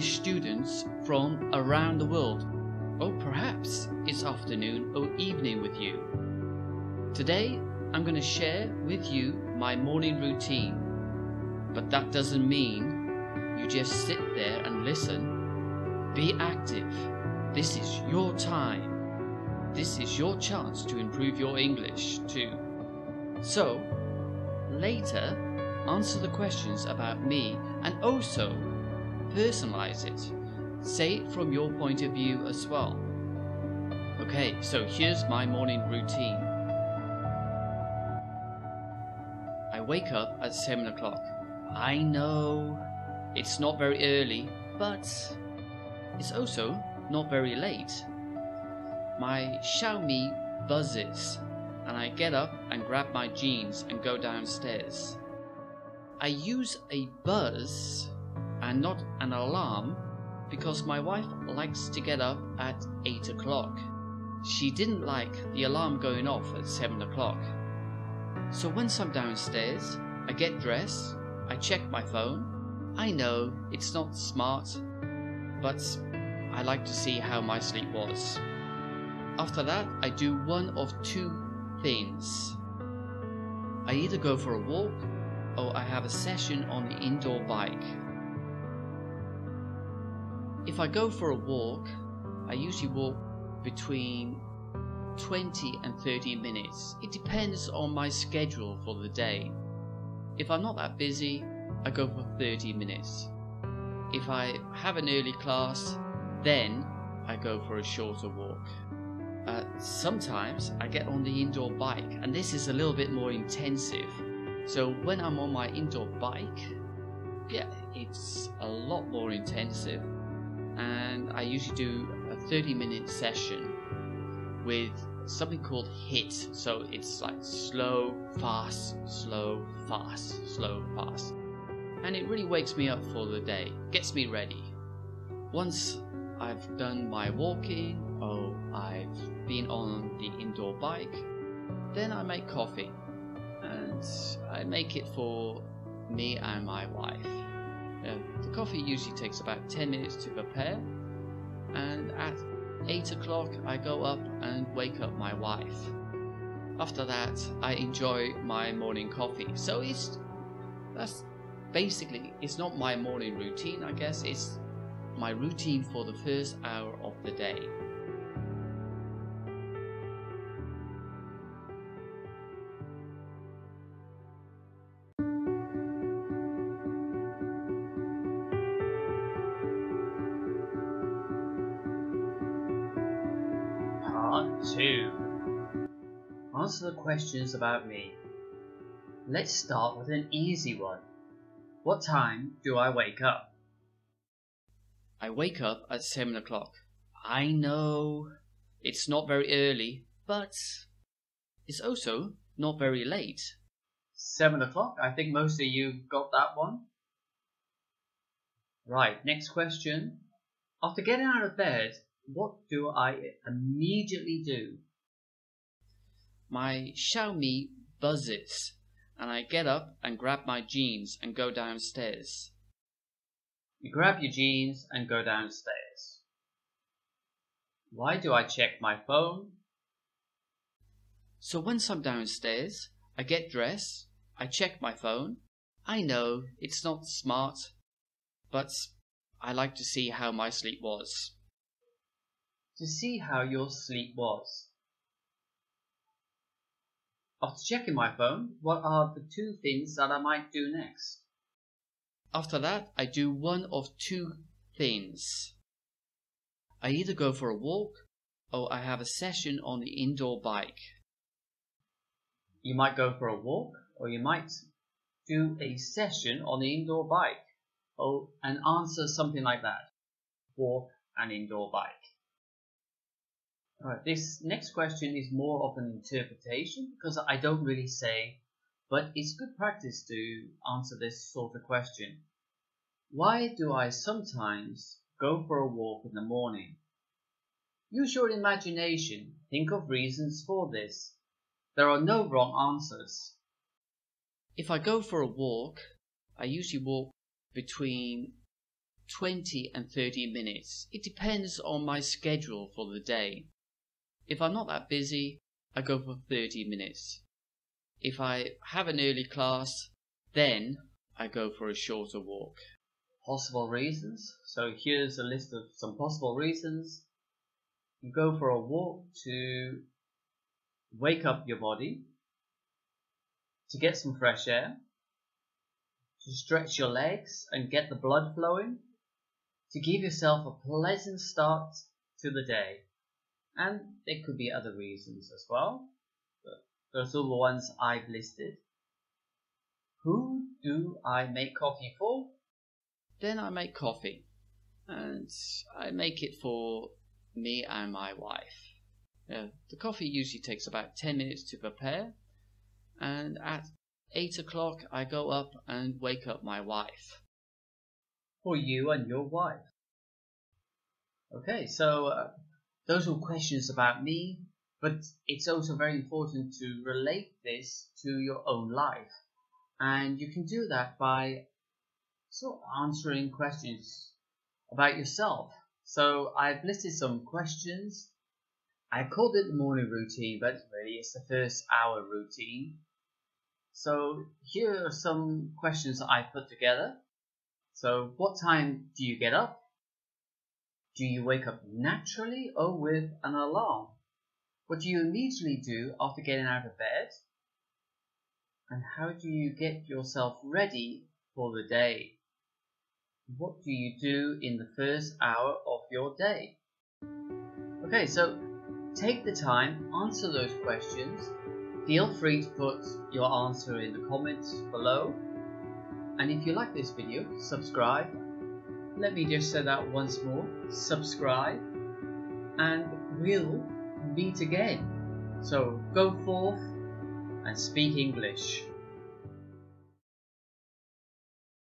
Students from around the world. Or perhaps it's afternoon or evening with you. Today, I'm going to share with you my morning routine. But that doesn't mean you just sit there and listen. Be active. This is your time. This is your chance to improve your English too. So, later, answer the questions about me and also personalize it. Say it from your point of view as well. Okay, so here's my morning routine. I wake up at 7 o'clock. I know it's not very early, but it's also not very late. My Xiaomi buzzes, and I get up and grab my jeans and go downstairs. I use a buzz and not an alarm because my wife likes to get up at 8 o'clock. She didn't like the alarm going off at 7 o'clock. So once I'm downstairs, I get dressed, I check my phone. I know it's not smart, but I like to see how my sleep was. After that, I do one of two things. I either go for a walk or I have a session on the indoor bike. If I go for a walk, I usually walk between 20 and 30 minutes. It depends on my schedule for the day. If I'm not that busy, I go for 30 minutes. If I have an early class, then I go for a shorter walk. Uh, sometimes I get on the indoor bike, and this is a little bit more intensive. So when I'm on my indoor bike, yeah, it's a lot more intensive, and I usually do a 30 minute session with something called HIIT. So it's like slow, fast, slow, fast, slow, fast. And it really wakes me up for the day, gets me ready. Once I've done my walking or I've been on the indoor bike, then I make coffee. And I make it for me and my wife. Uh, the coffee usually takes about 10 minutes to prepare, and at 8 o'clock I go up and wake up my wife. After that, I enjoy my morning coffee. So it's that's basically it's not my morning routine, I guess. It's my routine for the first hour of the day. Part 2 Answer the questions about me. Let's start with an easy one. What time do I wake up? I wake up at 7 o'clock. I know it's not very early, but it's also not very late. 7 o'clock? I think most of you got that one. Right, next question. After getting out of bed, what do I immediately do? My Xiaomi buzzes, and I get up and grab my jeans and go downstairs. You grab your jeans and go downstairs. Why do I check my phone? So once I'm downstairs, I get dressed, I check my phone. I know it's not smart, but I like to see how my sleep was. To see how your sleep was. After checking my phone, what are the two things that I might do next? After that, I do one of two things. I either go for a walk or I have a session on the indoor bike. You might go for a walk or you might do a session on the indoor bike or and answer something like that. Walk and indoor bike. Alright, this next question is more of an interpretation because I don't really say, but it's good practice to answer this sort of question. Why do I sometimes go for a walk in the morning? Use your imagination. Think of reasons for this. There are no wrong answers. If I go for a walk, I usually walk between 20 and 30 minutes. It depends on my schedule for the day. If I'm not that busy, I go for 30 minutes. If I have an early class, then I go for a shorter walk. Possible reasons. So here's a list of some possible reasons. You go for a walk to wake up your body, to get some fresh air, to stretch your legs and get the blood flowing, to give yourself a pleasant start to the day. And there could be other reasons as well, but those are the ones I've listed. Who do I make coffee for? Then I make coffee, and I make it for me and my wife. Uh, the coffee usually takes about 10 minutes to prepare, and at 8 o'clock I go up and wake up my wife. For you and your wife. Okay, so uh, those were questions about me, but it's also very important to relate this to your own life. And you can do that by sort of answering questions about yourself. So I've listed some questions. I called it the morning routine, but really it's the first hour routine. So here are some questions I put together. So what time do you get up? Do you wake up naturally or with an alarm? What do you immediately do after getting out of bed? And how do you get yourself ready for the day? What do you do in the first hour of your day? Okay, so take the time, answer those questions. Feel free to put your answer in the comments below. And if you like this video, subscribe let me just say that once more subscribe and we'll meet again. So go forth and speak English.